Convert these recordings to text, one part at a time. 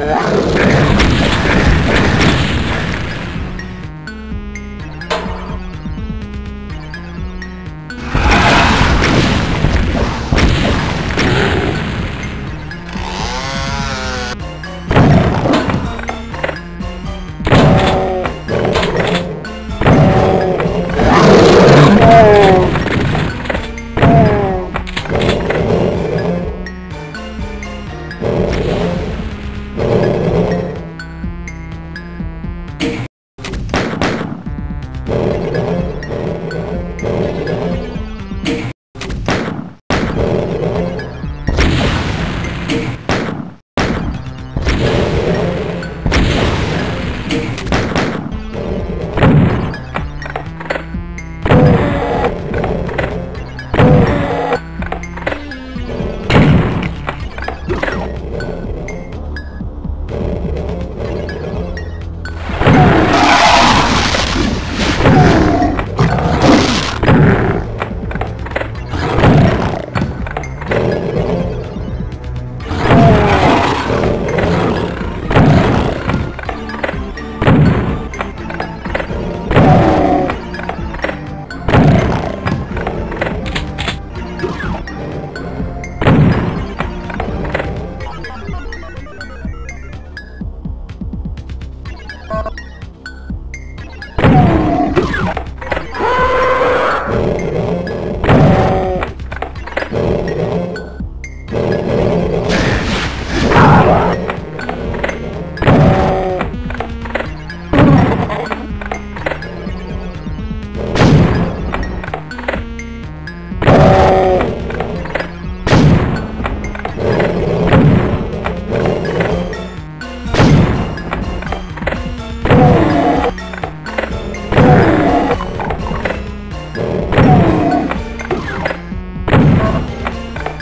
porra!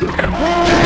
Whoa!